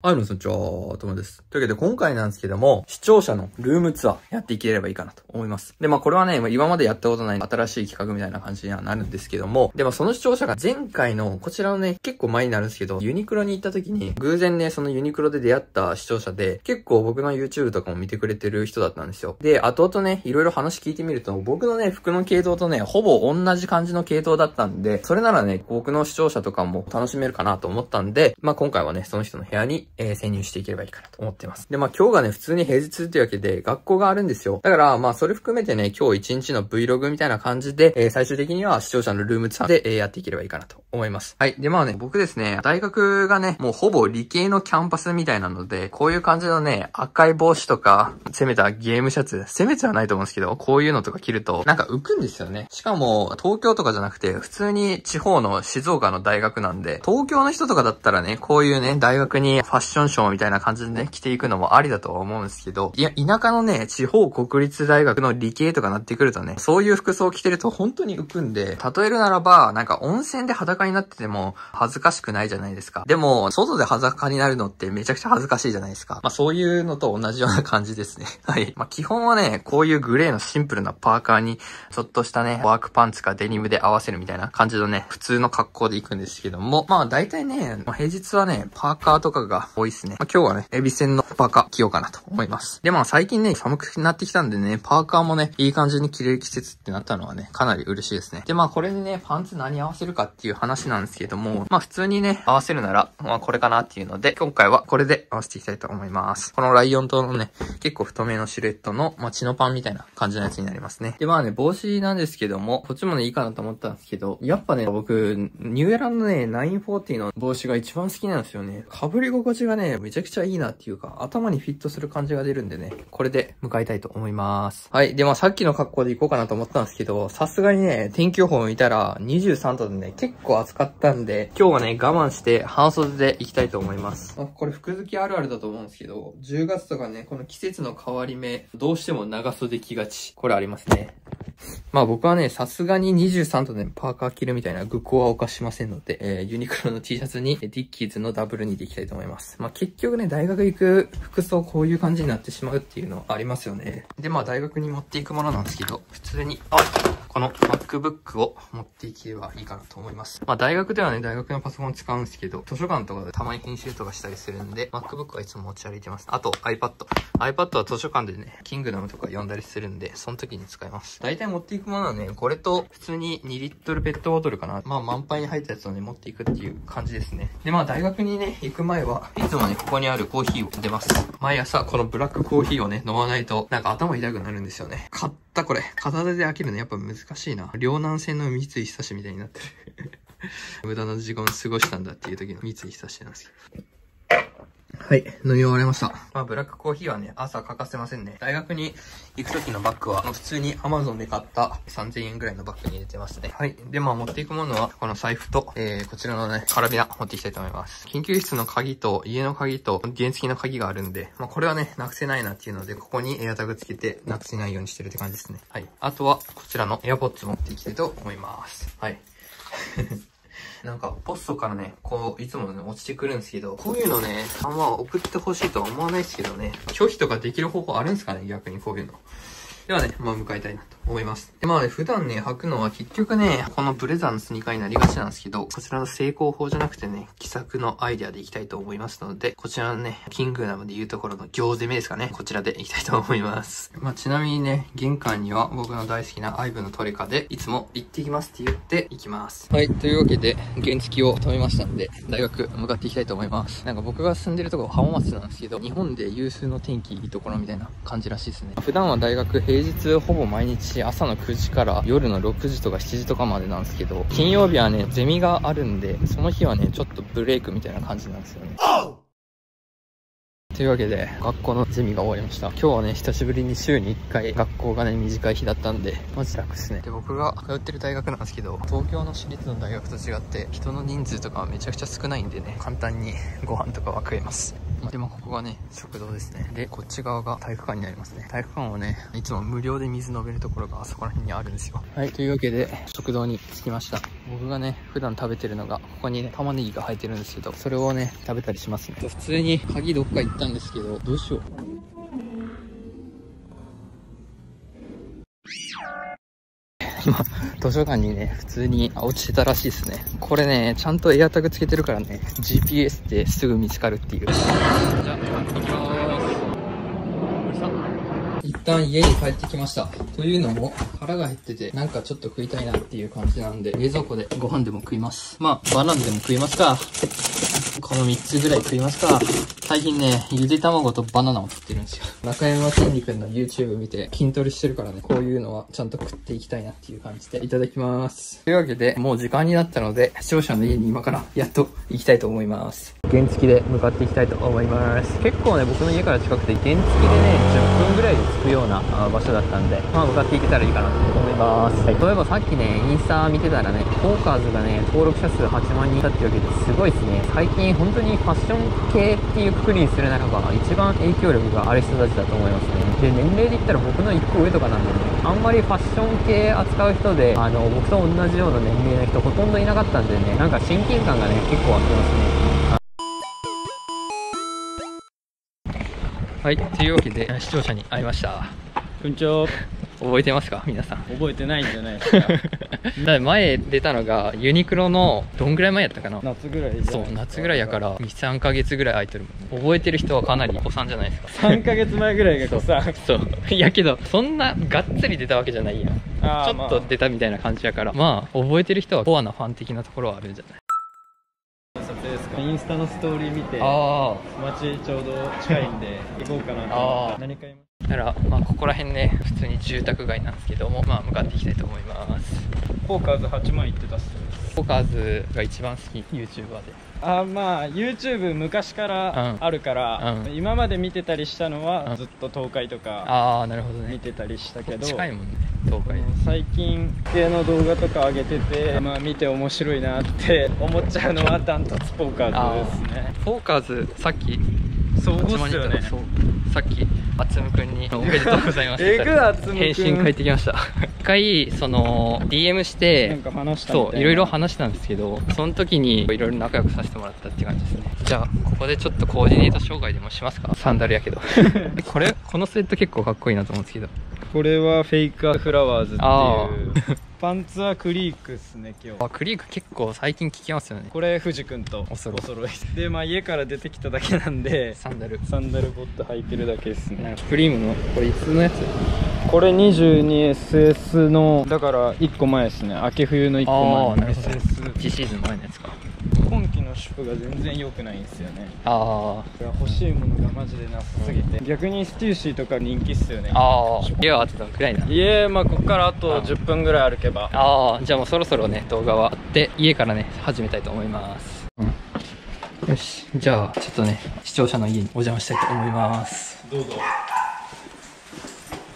はい、皆さん、にちは、ともです。というわけで、今回なんですけども、視聴者のルームツアーやっていければいいかなと思います。で、まあ、これはね、今までやったことない新しい企画みたいな感じにはなるんですけども、で、まあ、その視聴者が前回の、こちらのね、結構前になるんですけど、ユニクロに行った時に、偶然ね、そのユニクロで出会った視聴者で、結構僕の YouTube とかも見てくれてる人だったんですよ。で、後々ね、いろいろ話聞いてみると、僕のね、服の系統とね、ほぼ同じ感じの系統だったんで、それならね、僕の視聴者とかも楽しめるかなと思ったんで、まあ、今回はね、その人の部屋に、えー、潜入していければいいかなと思ってます。で、まあ今日がね、普通に平日っていうわけで、学校があるんですよ。だから、まあそれ含めてね、今日一日の Vlog みたいな感じで、えー、最終的には視聴者のルームツアーで、えー、やっていければいいかなと思います。はい。で、まあね、僕ですね、大学がね、もうほぼ理系のキャンパスみたいなので、こういう感じのね、赤い帽子とか、攻めたゲームシャツ、攻めてはないと思うんですけど、こういうのとか着ると、なんか浮くんですよね。しかも、東京とかじゃなくて、普通に地方の静岡の大学なんで、東京の人とかだったらね、こういうね、大学にファッションショーみたいな感じでね、着ていくのもありだとは思うんですけど、いや、田舎のね、地方国立大学の理系とかなってくるとね、そういう服装着てると本当に浮くんで、例えるならば、なんか温泉で裸になってても恥ずかしくないじゃないですか。でも、外で裸になるのってめちゃくちゃ恥ずかしいじゃないですか。まあそういうのと同じような感じですね。はい。まあ基本はね、こういうグレーのシンプルなパーカーに、ちょっとしたね、ワークパンツかデニムで合わせるみたいな感じのね、普通の格好で行くんですけども、まあ大体ね、まあ、平日はね、パーカーとかが多いですね。まあ今日はね、エビセンのパーカー着ようかなと思います。で、まあ最近ね、寒くなってきたんでね、パーカーもね、いい感じに着れる季節ってなったのはね、かなり嬉しいですね。で、まあこれにね、パンツ何合わせるかっていう話なんですけども、まあ普通にね、合わせるなら、まあこれかなっていうので、今回はこれで合わせていきたいと思います。このライオン島のね、結構太めのシルエットの、まあチノパンみたいな感じのやつになりますね。で、まあね、帽子なんですけども、こっちもね、いいかなと思ったんですけど、やっぱね、僕、ニューエランのね、940の帽子が一番好きなんですよね。被り心地がね、めちゃくちゃいいなっていうか、頭にフィットする感じが出るんでね、これで向かいたいと思います。はい。で、まあさっきの格好で行こうかなと思ったんですけど、さすがにね、天気予報を見たら23度でね、結構暑かったんで、今日はね、我慢して半袖で行きたいと思います。あ、これ服好きあるあるだと思うんですけど、10月とかね、この季節の変わり目、どうしても長袖着がち。これありますね。まあ僕はね、さすがに23度でパーカー着るみたいな愚行は犯しませんので、えー、ユニクロの T シャツにディッキーズのダブルにでいきたいと思います。まあ結局ね、大学行く服装こういう感じになってしまうっていうのはありますよね。で、まあ大学に持っていくものなんですけど、普通に、あこの MacBook を持っていけばいいかなと思います。まあ大学ではね、大学のパソコン使うんですけど、図書館とかでたまに編集とかしたりするんで、MacBook はいつも持ち歩いてます。あと iPad。iPad は図書館でね、キングダムとか読んだりするんで、その時に使います。大体持っていくものはね、これと普通に2リットルペットボトルかな。まあ満杯に入ったやつをね、持っていくっていう感じですね。で、まあ大学にね、行く前は、いつもね、ここにあるコーヒーを出ます。毎朝このブラックコーヒーをね、飲まないと、なんか頭痛くなるんですよね。買ったこれ。片手で開けるのやっぱ難しいな。両南線の三井久志みたいになってる 無駄な時間を過ごしたんだっていう時の三井久志なんですけど。はい、飲み終わりました。まあ、ブラックコーヒーはね、朝欠かせませんね。大学に行く時のバッグは、普通に Amazon で買った3000円ぐらいのバッグに入れてますね。はい。で、まあ、持っていくものは、この財布と、えー、こちらのね、カラビナ持っていきたいと思います。緊急室の鍵と、家の鍵と、原付きの鍵があるんで、まあ、これはね、なくせないなっていうので、ここにエアタグつけて、なくせないようにしてるって感じですね。はい。あとは、こちらの AirPods 持っていきたいと思います。はい。なんか、ポストからね、こう、いつもね、落ちてくるんですけど、こういうのね、あんま送ってほしいとは思わないですけどね、拒否とかできる方法あるんですかね、逆にこういうの。ではね、まあ、迎えたいなと思います。で、まあね、普段ね、履くのは結局ね、このブレザーのスニーカーになりがちなんですけど、こちらの成功法じゃなくてね、奇策のアイデアでいきたいと思いますので、こちらのね、キングダムでいうところの行攻めですかね、こちらでいきたいと思います。まあ、ちなみにね、玄関には僕の大好きなアイブのトレカで、いつも行ってきますって言って行きます。はい、というわけで、原付を止めましたんで、大学向かっていきたいと思います。なんか僕が住んでるところ浜松なんですけど、日本で有数の天気いいところみたいな感じらしいですね。普段は大学平日ほぼ毎日朝の9時から夜の6時とか7時とかまでなんですけど、金曜日はね、ゼミがあるんで、その日はね、ちょっとブレイクみたいな感じなんですよね。というわけで、学校のゼミが終わりました。今日はね、久しぶりに週に1回学校がね、短い日だったんで、マジ楽ですね。で、僕が通ってる大学なんですけど、東京の私立の大学と違って、人の人数とかめちゃくちゃ少ないんでね、簡単にご飯とかは食えます。でもここがね、食堂ですね。で、こっち側が体育館になりますね。体育館はね、いつも無料で水飲めるところがあそこら辺にあるんですよ。はい、というわけで、食堂に着きました。僕がね、普段食べてるのが、ここにね、玉ねぎが生えてるんですけど、それをね、食べたりしますね。普通に鍵どっか行ったんですけど、どうしよう。今、図書館にね、普通に落ちてたらしいですね。これね、ちゃんとエアタグつけてるからね、GPS ですぐ見つかるっていう。じゃあ、行きます。一旦家に帰ってきました。というのも、腹が減ってて、なんかちょっと食いたいなっていう感じなんで、冷蔵庫でご飯でも食います。まあ、バナナでも食いますか。この3つぐらい食いますか。最近ね、ゆで卵とバナナを食ってるんですよ。中山きんに君の YouTube 見て筋トレしてるからね、こういうのはちゃんと食っていきたいなっていう感じでいただきます。というわけで、もう時間になったので、視聴者の家に今からやっと行きたいと思います。原付で向かっていきたいと思います。結構ね、僕の家から近くて、原付でね、10分ぐらいで着くような場所だったんで、まあ向かっていけたらいいかなと思います。はい、そういえばさっきね、インスタ見てたらね、フォーカーズがね、登録者数8万人いたってわけですごいですね。最近本当にファッション系っていうくくりにするならば、一番影響力がある人たちだと思いますね。で、年齢で言ったら僕の1個上とかなんでね、あんまりファッション系扱う人で、あの、僕と同じような年齢の人ほとんどいなかったんでね、なんか親近感がね、結構あってますね。はい、というわけで、視聴者に会いました。こんにちは。覚えてますか？皆さん。覚えてないんじゃないですか？だ前出たのがユニクロのどんぐらい前やったかな？夏ぐらいそう夏ぐらいやから23ヶ月ぐらい空いてるもん覚えてる人はかなりお子さんじゃないですか？3ヶ月前ぐらいがさ、そう。いやけどそんながっつり出たわけじあいやん。ちょっと出たみたいな感じやから。まあ。覚えてる人はコアなファン的なところはあるんじゃない？撮影ですかインスタのストーリー見て、あ街ちょうど近いんで行こうかなと思って。何買いまあだからまあここら辺ね普通に住宅街なんですけどもまあ向かっていきたいと思います。フォーカーズ8万行ってたっす。フォーカーズが一番好き YouTuber で。あまあ YouTube 昔からうん。あるから、うん。今まで見てたりしたのうん。はずっと東海とかああなるほどね。見てたりしたけど、近いもんね東海。最近系の動画とか上げてて、まあ見て面白いなって思っちゃうのはダントツフォーカーズですね。フォーカーズさっきそうっすよねさっきあつむくんにおめでとうございます。えぐあつむくん。返信返ってきました。一回その DM してそういろいろ話したんですけどその時にいろいろ仲良くさせてもらったって感じですね。じゃあここでちょっとコーディネート紹介でもしますか？サンダルやけど。これこのスウェット結構かっこいいなと思うんですけど。これはフェイクフラワーズってあいうパンツはクリークっすね今日。あクリーク結構最近聞きますよね。これ藤君とお揃いいでまあ家から出てきただけなんでサンダル。サンダルボット履いてるだけですね。クリームのこれいつのやつ？これ 22SS のだから1個前ですね。秋冬の1個前の。あーなるほど。SS 1シーズン前のやつか今季のシュプが全然良くないんですよね。あいや欲しいものがマジでなさすぎて。逆にステューシーとか人気っすよね。あああ家はあとどんくらいな。家まあここからあと10分ぐらい歩けば。ああじゃあもうそろそろね動画はあって家からね始めたいと思います、よし。じゃあちょっとね視聴者の家にお邪魔したいと思います。どうぞ。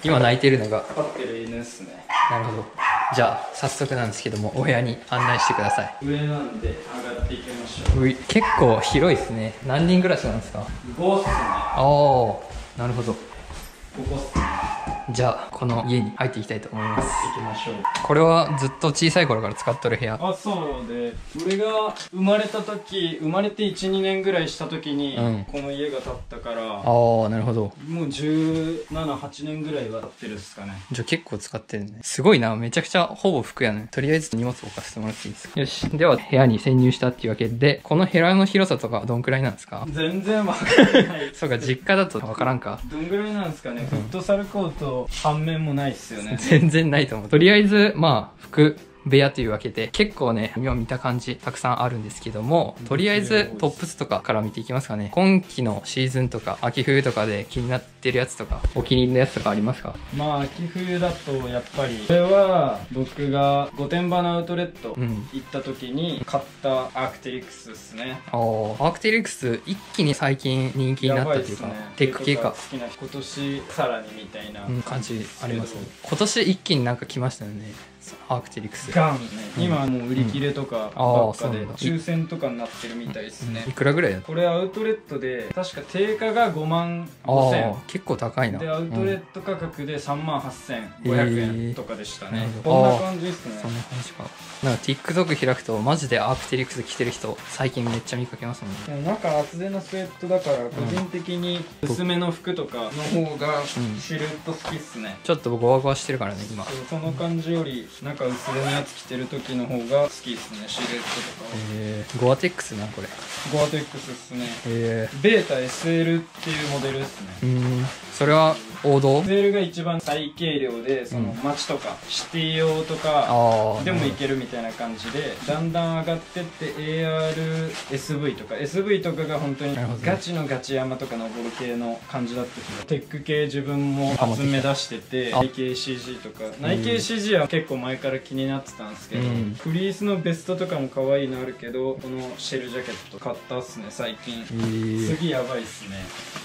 今泣いてるのが。飼ってる犬っすね。なるほどじゃあ早速なんですけどもお部屋に案内してください。上なんで上がっていきましょう。結構広いですね。何人暮らしなんですか？5っすねああなるほど。ここっすねじゃあこの家に入っていきたいと思います。行きましょう。これはずっと小さい頃から使っとる部屋。あそうで俺が生まれた時生まれて12年ぐらいした時に、うん。この家が建ったからああなるほど。もう178年ぐらいは経ってるっすかね。じゃあ結構使ってるね。すごいな。めちゃくちゃほぼ服やね。とりあえず荷物置かせてもらっていいですか？よし。では部屋に潜入したっていうわけで、この部屋の広さとかはどんくらいなんですか？全然わかんない。そうか、実家だとわからんか。どんぐらいなんですかね、フットサルコート反面もないっすよね全然ないと思う。とりあえず、まあ、服、部屋というわけで、結構ね、今見た感じ、たくさんあるんですけども、とりあえずトップスとかから見ていきますかね。今季のシーズンとか、秋冬とかで気になってるやつとか、お気に入りのやつとかありますか？まあ秋冬だとやっぱりこれは僕が御殿場のアウトレットうん。行った時に買ったアークテリクスですね。ああ、アークテリクス一気に最近人気になったっていうか、ね。テック系か。今年さらにみたいな、うん、感じありますね。今年一気になんか来ましたよねアークテリクス。ガン。ね、今はもう売り切れとかばっかで、抽選とかになってるみたいですね、いくらぐらいだこれアウトレットで確か定価が5万あ5000あ結構高いな。でアウトレッうんト価格で3万8500へー円とかでしたなねる、ほどこんな感じですね。そんな感じか。なんか TikTok 開くとマジでアークテリクス着てる人最近めっちゃ見かけますもんね。でもなんか厚手のスウェットだから個人的に薄めの服とかの方がうんシルエット好きっすね、ちょっと僕ゴワゴワしてるからね今。その感じよりなんか薄手のやつ着てる時の方が好きっすねシルエットとかは。えー、ゴアテックスなこれ。ゴアテックスっすね。えベータ SL っていうモデルっすね。ー、うーん。それは王道？SL が一番最軽量でそのうん街とかシティ用とかでもいけるみたいな感じでだんだん上がってって ARSV とか SV とかが本当にガチのガチ山とか登る系の感じだったけどテック系自分も集め出しててあ。内径 CG とか。内径 CG は結構前から気になってたんですけど、うん。フリースのベストとかも可愛いのあるけどこのシェルジャケット買ったっすね最近。えー、次やばいっすね。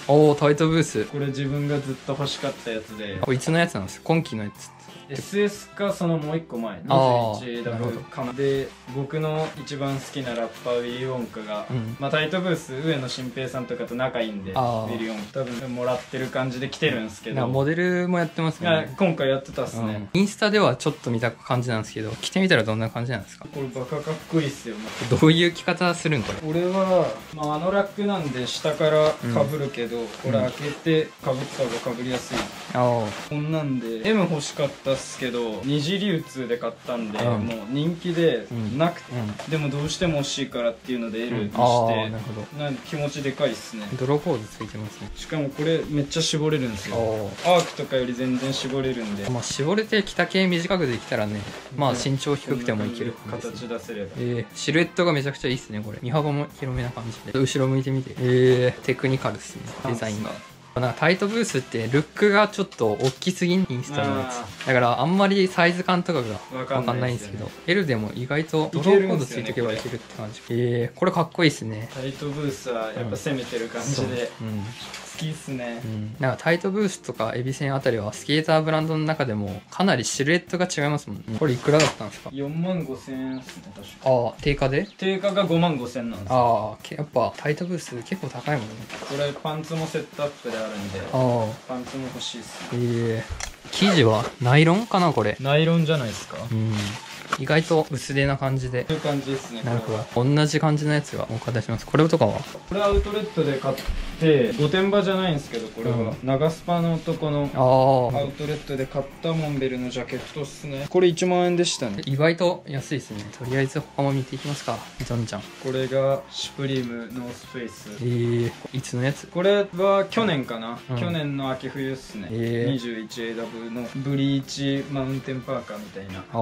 おおタイトブース。これ自分がずっと欲しかったやつで。これいつのやつなんですか？今期のやつ SS かそのもう一個前あーなるほど。21AW かな。で僕の一番好きなラッパーウィリー・ウォンカが、うん。まあ、タイトブース上野晋平さんとかと仲いいんでウィリー・ウォン。カ多分もらってる感じで来てるんですけど。モデルもやってますもんがね今回やってたっすうん。ね、インスタではちょっと見た感じなんですけど着てみたらどんな感じなんですか？これバカかっこいいっすよどういう着方するんこれ？俺は、まあ、あのラックなんで下からかぶるけど、これ開けてかぶった方がかぶりやすい。あこんなんで M 欲しかったっすけど二次流通で買ったんで、うん。もう人気でうん。なくて、でもどうしても欲しいからっていうので L にして、ああなるほど。なん気持ちでかいっすね。泥コードついてますね。しかもこれめっちゃ絞れるんですよ。おアークとかより全然絞れるんで。まあ絞れて着丈短くできたらねまあ身長低くてもいけるこんな感じ。で形出せれば。えー、シルエットがめちゃくちゃいいっすねこれ。身幅も広めな感じで。後ろ向いてみて。えー、テクニカルっすね。デザインがな。んかタイトブースってルックがちょっと大きすぎんインスタのやあ。つだからあんまりサイズ感とかがわかんないいんですすけど L でも意外とドローコードついてけばいけるって感じ。えー、これかっこいいっすね。タイトブースはやっぱ攻めてる感じで。う。ん。好きっすね。うん、なんかタイトブースとかエビセンあたりはスケーターブランドの中でもかなりシルエットが違いますもん、これいくらだったんですか？4万5千円っすね確か。ああ定価で？定価が5万5千なんですよ。ああけやっぱタイトブース結構高いもんね。これパンツもセットアップであるんでああパンツも欲しいっすええ生地はナイロンかなこれ？ナイロンじゃないですか。うん意外と薄手な感じで。こういう感じですねなるほど。同じ感じのやつがお形しますこれとかは？これアウトレットで買って御殿場じゃないんですけどこれは、うん。長スパの男のアウトレットで買ったモンベルのジャケットっすね。これ1万円でしたね。意外と安いですね。とりあえず他も見ていきますか。ジョンちゃん。これがシュプリームノースフェイス。ええいつのやつ？これは去年かな、うん。去年の秋冬っすね、へー。21AW のブリーチマウンテンパーカーみたいな。あ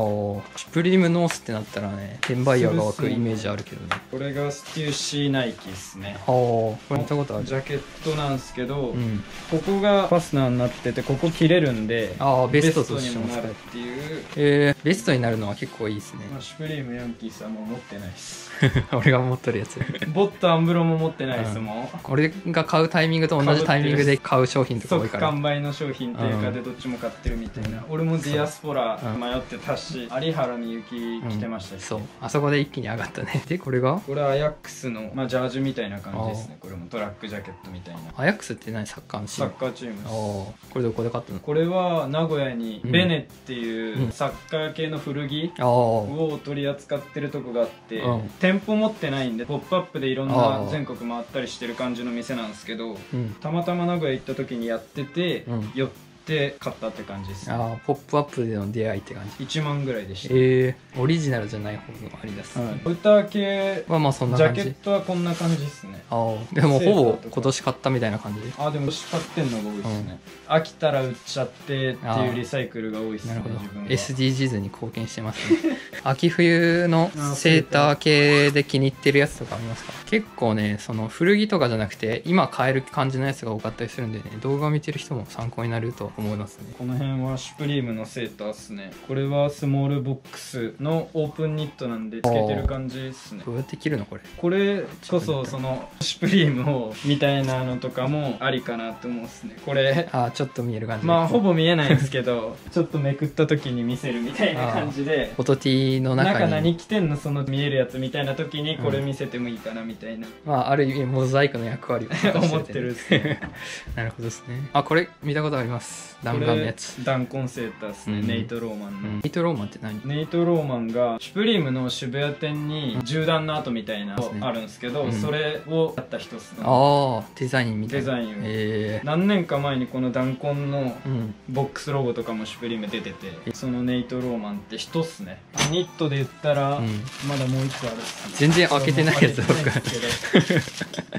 ュプリームノースってなったらね転売ヤーが湧くイメージあるけどね。これがステューシーナイキっすね。ああこれ見たことある。ジャケットなんですけど、うん。ここがファスナーになっててここ切れるんでああベストとしてもなるっていう、えー、ベストになるのは結構いいですね。まあ、シュプリームヤンキーさんも持ってないっす。俺が持ってるやつ。ボットアンブロも持ってないっすもん、俺が買うタイミングと同じタイミングで買う商品とか多い即から。完売の商品定価でどっちも買ってるみたいな、俺もディアスポラうん。迷ってたし、有原みゆき来てましたし、そう。あそこで一気に上がったね。でこれが？これアヤックスの、まあ、ジャージみたいな感じですね。これもトラックジャケットみたいな。アヤックスって何？サッカーのチーム？サッカーチームです。これどこで買ったの？これは名古屋にうん。ベネっていううん。サッカー系の古着を取り扱ってるとこがあって、うん。店舗持ってないんで「ポップアップでいろんあなー。全国回ったりしてる感じの店なんですけどうん。たまたま名古屋行った時にやってて、うん。寄って買ったって感じですああポップアップでの出会いって感じ1万ぐらいでした、えー、オリジナルじゃない方のアリダス、はい、歌系はまあそんなジャケットはこんな感じですねああでもほぼ今年買ったみたいな感じああでも買ってんのが多いですね、飽きたら売っちゃってっていうリサイクルが多いですねなるほど。SDGs に貢献してますね。秋冬のセーター系で気に入ってるやつとかありますか？結構ねその古着とかじゃなくて今買える感じのやつが多かったりするんでね動画を見てる人も参考になると思いますね。この辺はシュプリームのセーターっすね。これはスモールボックスのオープンニットなんでつけてる感じっすね。どうやって着るのこれ？これこそそのシュプリームをみたいなのとかもありかなって思うっすね。これあーちょっと見える感じまあほぼ見えないんですけど ちょっとめくった時に見せるみたいな感じで。フォトティーの中中に何着てんのその見えるやつみたいな時にこれ見せてもいいかなみたいな、まあある意味モザイクの役割を果た思ってるっすね。なるほどですね。あこれ見たことあります。弾こ丸のやつ。れダンコンセーターっすね、うん。ネイト・ローマンの、うん。イートローマンって何？ネイト・ローマンがシュプリームの渋谷店に銃弾の跡みたいなあるんですけど、うん。それをやった人っすね。ああデザインみたいな。デザインを。ええ何年か前にこのダンコンのうん。ボックスロゴとかもシュプリーム出ててそのネイト・ローマンって人っすね。ニットで言ったら、うん。まだもう一個あるっすね。全然開けてないやつこれも開けてないんですけど。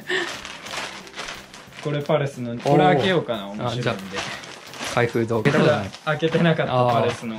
これパレスのこれ開けようかな面白いんで開封動画開けてなかったパレスの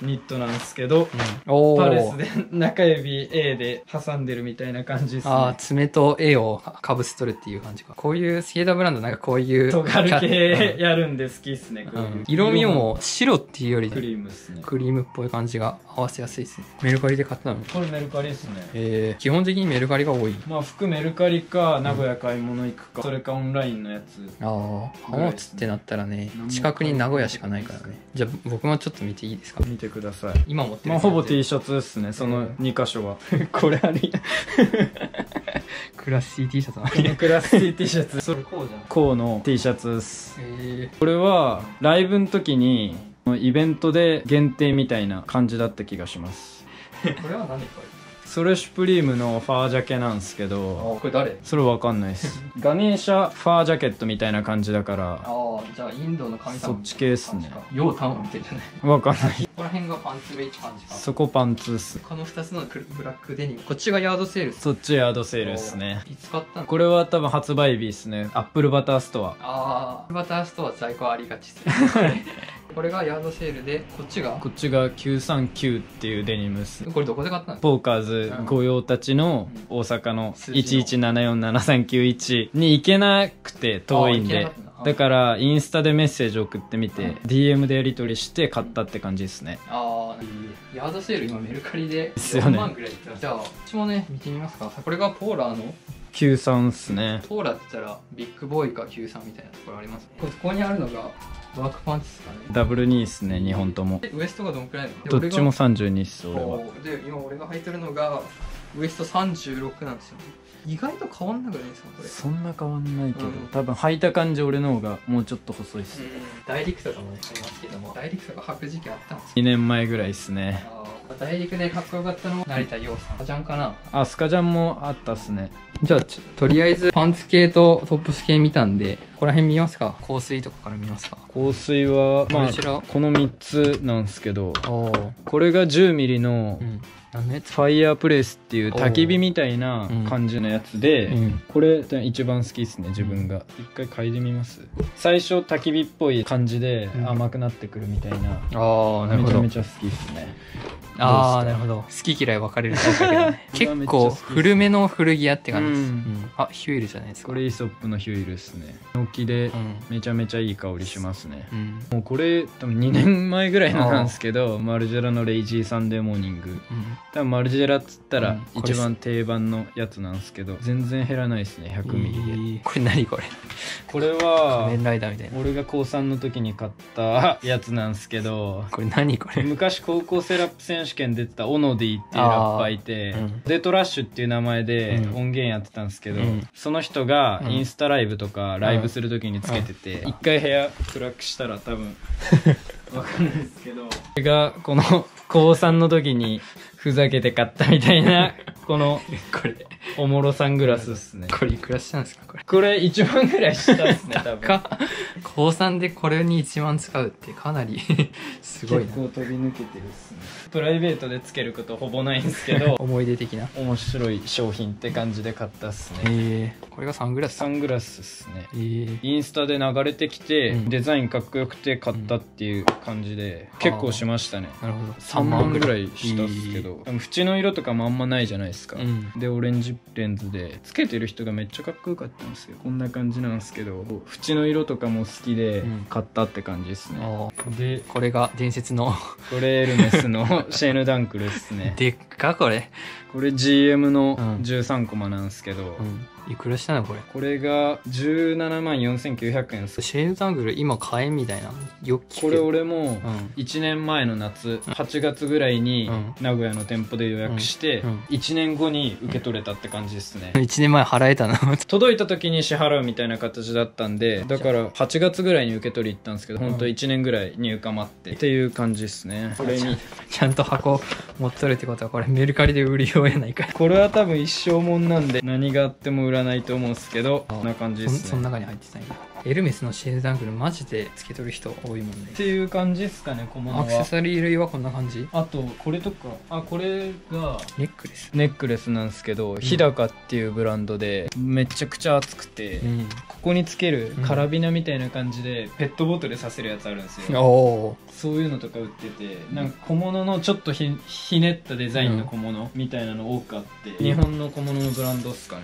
ニットなんですけどおおパレスで中指 A で挟んでるみたいな感じですああね爪と絵をかぶせとるっていう感じか。こういうスケーターブランドなんかこういう尖る系うんやるんで好きっすねこうん。色味も白っていうよりクリームっすね。クリームっぽい感じが合わせやすいですね。メルカリで買ったの？これメルカリっすね。えー、基本的にメルカリが多い。まあ服メルカリか名古屋買い物行くかそれかオンラインのやつああ浜松ってなったらね近くに名古屋しかないからね。じゃあ僕もちょっと見ていいですか？見てください。今持ってるまあほぼ T シシャツっすねその2箇所は。これあれ クラス C T シャツなこの？クラス T シャツ。それこうじゃん。こうの T シャツっす。え。これはライブの時にイベントで限定みたいな感じだった気がします。ー、これは何これ？それシュプリームのファージャケなんですけあどこれ誰？それわかんないです。ガネーシャファージャケットみたいな感じだからああじゃあインドの神様そっち系っすね。ようタンを見てるじゃないわかんない。ここら辺がパンツベイチ感じか。そこパンツっす。この2つのクブラックデニム。こっちがヤードセールそっちヤードセールっすね。いつ買ったの？これは多分発売日っすね。アップルバターストア。ああバターストア在庫ありがちっす これがヤードセールでこっちが？こっちが939っていうデニムっすこれどこで買ったのポーカーズ御用達の大阪の数字の。11747391に行けなくて遠いんで。だ。だからインスタでメッセージ送ってみて DM でやり取りして買ったって感じですね。ああヤードセール今メルカリで4ですよね。万ぐらいいってます。じゃあこっちもね見てみますか。これがポーラーの93っすね。ポーラーって言ったらビッグボーイか93みたいなところありますここにあるのがワークパンツですかね。ダブル2っすね2本とも。でウエストがどんくらいなのでどっちも俺が32っす俺は。で今俺が履いてるのがウエスト36なんですよ意外と変わんなくないですかこれ？そんな変わんないけど、うん。多分履いた感じ俺の方がもうちょっと細いっす、大陸とかもねありますけども大陸とか履く時期あったんですよ2年前ぐらいっすね。大陸でかっこよかったのは成田洋さん。じゃんかな。あスカジャンもあったっすねじゃあとりあえずパンツ系とトップス系見たんでここら辺見ますか？香水とかから見ますか？香水はまあこちらこの3つなんですけどこれが10ミリのうん。何のやつファイヤープレイスっていう焚き火みたいな感じのやつで、うん。これ一番好きですね自分が。一回嗅いでみます？最初焚き火っぽい感じでうん。甘くなってくるみたいな、ああなるめちゃほどめちゃ好きですね。ああなるほど。好き嫌い分かれるタイプだけど ね。結構古めの古着屋って感じです、うん。うん。あヒューエルじゃないですか。これイソップのヒューイルですねのきでうん。めちゃめちゃいい香りしますね。うん。もうこれ多分2年前ぐらいのなんですけどマルジェラのレイジーサンデーモーニング。うん。多分マルジェラっつったら一番定番のやつなんですけど全然減らないですね100ミリで、えー。これ何これ？これは仮面ライダーみたいな。俺が高3の時に買ったやつなんですけどこれ何これ？昔高校生ラップ選手権出てたオノディっていうラッパーいて、うん。デトラッシュっていう名前でうん。音源やってたんですけど、うん。その人がうん。インスタライブとかライブする時につけてて一、回部屋暗くしたら多分 わかんないですけど。これがこの高3の時にふざけて買ったみたいな このこれ。おもろサングラス。っすね。これいくらしたんですか？これ。これ1万ぐらいしたっすね多分。か高3でこれに1万使うってかなり すごいな。結構飛び抜けてるっすね。プライベートでつけることほぼないんですけど 思い出的な。面白い商品って感じで買ったっすね。え。ー、これがサングラス？サングラスっすね。え。ー、インスタで流れてきて、うん。デザインかっこよくて買ったっていう感じで、ん。結構しましたね。なるほど。3万ぐらいしたっすけど、縁の色とかもあんまないじゃないですか、うん。でオレンジレンズでつけてる人がめっちゃかっこよかったんですよ。こんな感じなんですけど縁の色とかも好きでうん。買ったって感じですね、おー。でこれが伝説の これエルメスの シェーヌダンクルですね。でっかこれ。これ GM のうん。13コマなんですけど、うんいくらしたのこれ？これが17万4900円です。シェールダングル今買えんみたいな。よこれ俺もうん。1年前の夏8月ぐらいにうん。名古屋の店舗で予約してうん。うん。1年後に受け取れたって感じですね。1年前払えたの？届いた時に支払うみたいな形だったんでだから8月ぐらいに受け取り行ったんですけど本当1年ぐらい入荷待って。っていう感じですね。これに。ちゃんと箱持っとるってことはこれメルカリで売りようやないか。これは多分一生もんなんで何があっても売らないと思うんですけどこんな感じですね。その中に入ってたんやエルメスのシェールダングルマジでつけとる人多いもんね。っていう感じですかね小物アクセはサリー類はこんな感じ？あとこれとか。あこれがネックレス。ネックレスなんですけど、日高っていうブランドでめちゃくちゃ厚くて、うん。ここにつけるうん。カラビナみたいな感じでペットボトルさせるやつあるんですよ、おおそういうのとか売っててなんか小物のちょっとひひねったデザインの小物みたいなの多くあって、日本の小物のブランドっすかね、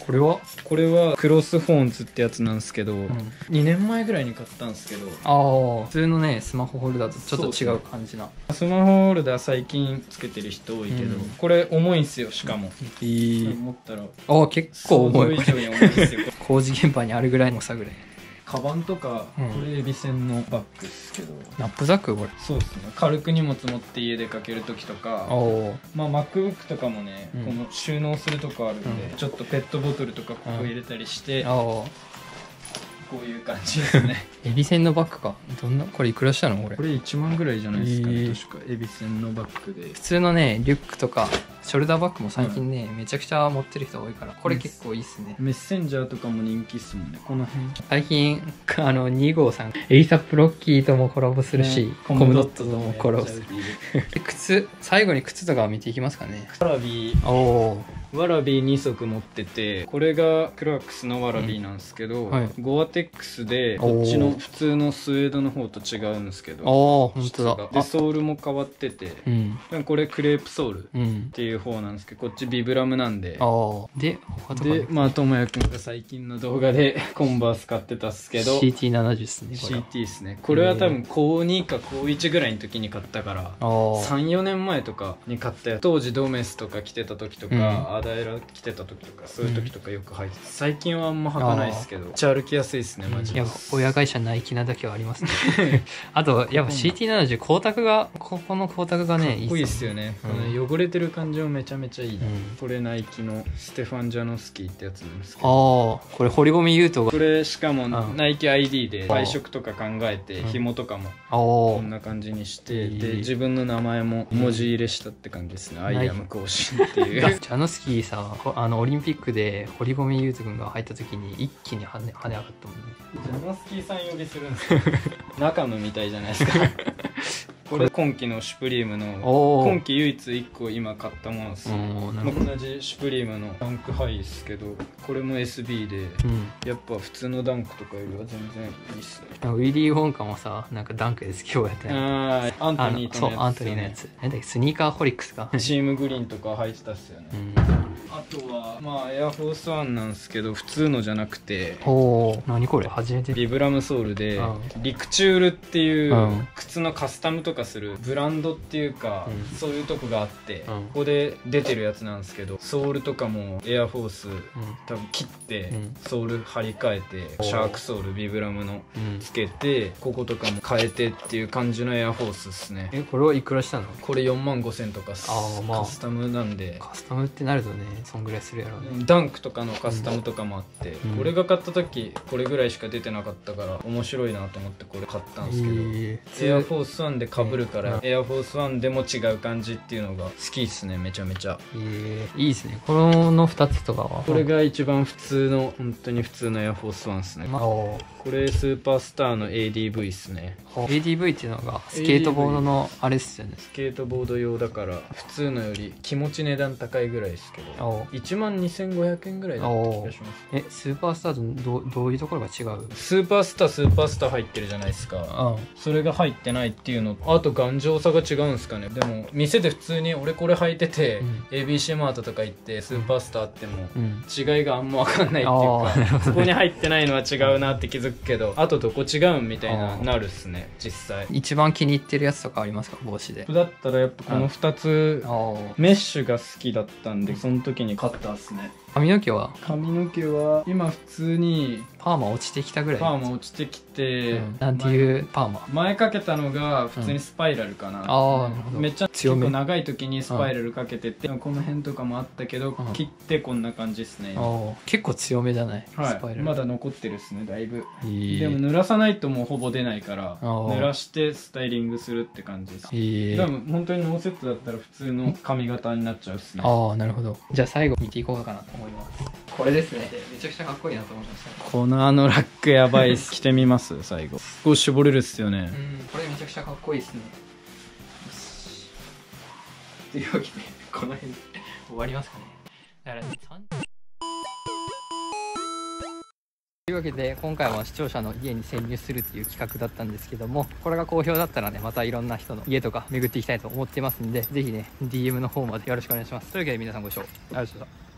これは、これはクロスフォーンズってやつなんですけど、うん、2年前ぐらいに買ったんですけど。ああ普通のねスマホホルダーとちょっと違う感じな。スマホホルダー最近つけてる人多いけど、うん。これ重いんすよしかも、いい。思ったら。ああ結構重い。想像以上に重いですよ。工事現場にあるぐらいの差ぐらい。カバンとか、うん。これエビセンのバッグですけど。ナップザックこれ。そうですね。軽く荷物持って家出かける時とか。まあ MacBook とかもね、うん。この収納するとこあるんで、うん。ちょっとペットボトルとかここ入れたりして、ああこういう感じですね。エビセンのバッグか。どんな？これいくらしたの？これ。これ1万ぐらいじゃないですかね、へー。確かエビセンのバッグで。普通のねリュックとかショルダーバッグも最近ね、めちゃくちゃ持ってる人多いからこれ結構いいっすね、メッセンジャーとかも人気っすもんね。この辺。最近 あの2号さんエイサップロッキーともコラボするし、ねコムドットともコラボする。で 靴最後に靴とか見ていきますかね。ワラビー。おおワラビー2足持っててこれがクラークスのワラビーなんですけど、うんはい。ゴアテックスでこっちの普通のスウェー。ドの方と違うんですけどああ本当だでソールも変わっててうんこれクレープソールっうんていう方なんですけどこっちビブラムなんで。ああで他とかでまあともやくんが最近の動画で コンバース買ってたっすけど。CT70 ですねこれは。CT ですね。これは多分高2か高1ぐらいの時に買ったからああ34年前とかに買ったやつ。当時ドメスとか着てた時とか、うん。アダエラ着てた時とかそういう時とかよく履いてた。最近はあんま履かないですけどめっちゃ歩きやすいですねマジで。いや親会社ナイキなだけはありますね。あとやっぱ CT70 光沢がここの光沢がねいいっすよね、汚れてる感じもめちゃめちゃいい、うん。これナイキのステファン・ジャノスキーってやつなんですけど。ああこれ堀米雄斗が。これしかもうん。ナイキ ID で配色とか考えてうん。紐とかもこんな感じにしていい。で自分の名前も文字入れしたって感じですね「アイアム更新」っていう。ジャノスキーさこあのオリンピックで堀米雄斗君が入った時に一気に跳ね跳ね上がったもんね。ジャノスキーさん呼びするんですよ。中野みたいじゃないですかこれ今季のシュプリームの今季唯一1個今買ったものです、同じシュプリームのダンクハイですけどこれも SB でうん。やっぱ普通のダンクとかよりは全然いいっすね。ウィリー・ウォンカもさなんかダンクで好きをやったやんああアントニーとのやつそうアントニーのやつ。なんだっけスニーカーホリックスか。チームグリーンとか履いてたっすよね、うん。あとはまあエアフォースワンなんですけど普通のじゃなくておお何これ初めて。ビブラムソールでうん。リクチュールっていううん。靴のカスタムとかするブランドっていうかうん。そういうとこがあってうん。ここで出てるやつなんですけどソールとかもエアフォース多分切ってうん。ソール張り替えてシャークソールビブラムのうん。つけてこことかも変えてっていう感じのエアフォースですね。えこれはいくらしたの？これ4万5千とかあーまあ。カスタムなんで。カスタムってなるとねそんぐらいするやろうね。ダンクとかのカスタムとかもあって、うん。俺が買った時これぐらいしか出てなかったから面白いなと思ってこれ買ったんですけど、えエアフォースワンで被るから、うん。エアフォースワンでも違う感じっていうのが好きっすねめちゃめちゃ。えいいですね。この2つとかは。これが一番普通の本当に普通のエアフォースワンっすね。まあこれスーパースターの ADV っすね。ADV っていうのがスケートボードのあれっすよね。スケートボード用だから普通のより気持ち値段高いぐらいですけどお1万2500円ぐらいだった気がします。えスーパースターとどうどういうところが違う？スーパースタースーパースター入ってるじゃないですか。あそれが入ってないっていうのあと頑丈さが違うんですかね。でも店で普通に俺これ履いてて、うん。ABC マートとか行ってスーパースターあってもうん。違いがあんま分かんないっていうかそこに入ってないのは違うなって気づくけどあとどこ違うんみたいななるっすね実際。一番気に入ってるやつとかありますか？帽子で。だったらやっぱこの2つメッシュが好きだったんでその時に買ったっすね髪の毛は？髪の毛は今普通にパーマ落ちてきたぐらい。パーマ落ちてきて、うん。なんていうパーマ？前かけたのが普通にスパイラルかな、ああなるほど。めっちゃ強め。結構長い時にスパイラルかけてて、この辺とかもあったけど、うん。切ってこんな感じですね、ああ結構強めじゃない？スパイはラル。いまだ残ってるっすねだいぶ。いい。でも濡らさないともうほぼ出ないから濡らしてスタイリングするって感じです。いい。多分本当にノーセットだったら普通の髪型になっちゃうっすね。ああなるほど。じゃあ最後見ていこうかなと思います。これですね。めちゃくちゃかっこいいなと思いました。このあのラックやばいっす。着てみます 最後。すごい絞れるっすよね。うんこれめちゃくちゃかっこいいですね。よし。というわけでこの辺で終わりますかね。だから三というわけで今回は視聴者の家に潜入するっていう企画だったんですけどもこれが好評だったらねまたいろんな人の家とか巡っていきたいと思ってますんでぜひね DM の方までよろしくお願いします。というわけで皆さんご視聴ありがとうございました